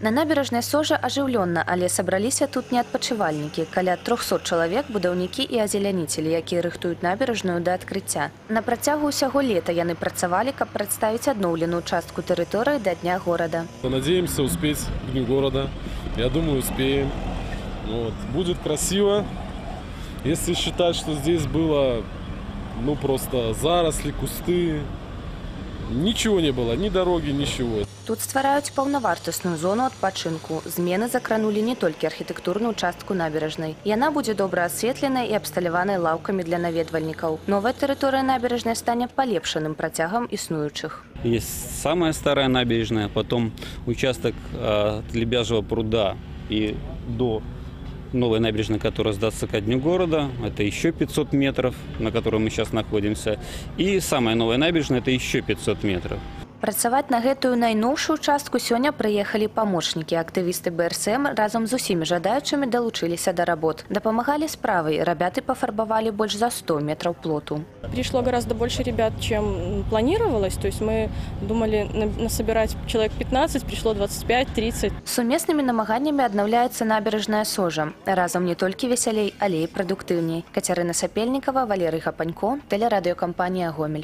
На набережнай сожа ажыўлённа, але сабраліся тут не адпачывальнікі. Каля 300 чалавек будаўнікі і азеляніцелі, якія рыхтуюць набережную да адкрыцця. На працягу ўсяго лета яны працавалі, каб прадставіць адноўленую частку тэрыторыі да дня горада. Надеемся успеть к Дню города. Я думаю, успеем. Вот. Будет красиво. Если считать, что здесь было ну просто заросли, кусты, ничего не было, ни дороги, ничего. Тут ствараюць паўнавартасную зону адпачынку. Змены закранулі не толькі архітэктурную частку набережнай. Яна будзе добра асветленай і абсталяванай лаўкамі для наведвальнікаў. Новая тэрыторыя набережнай стане палепшаным працягам існуючых. Есть самая старая набережная, потом участок э, от Лебяжьего пруда и до новой набережной, которая сдастся ко дню города. Это еще 500 метров, на которой мы сейчас находимся. И самая новая набережная – это еще 500 метров. Працаваць на гэтую найноўшую частку сёння прыехалі памочнікі. Актывісты БРСМ разам з усімі жадаючымі далучыліся да работ. Дапамагалі справай. Рабяты пафарбавалі больш за 100 метраў плоту. Пришло гораздо больше ребят, чем планировалось. То есть мы думали на- насобирать человек 15, пришло 25-30. Сумеснымі намаганнямі аднаўляецца набережная сожа. Разам не толькі весялей, але і прадуктыўней. Кацярына Сапельнікава, Валерый Гапанько, тэлерадыёкампанія Гомель.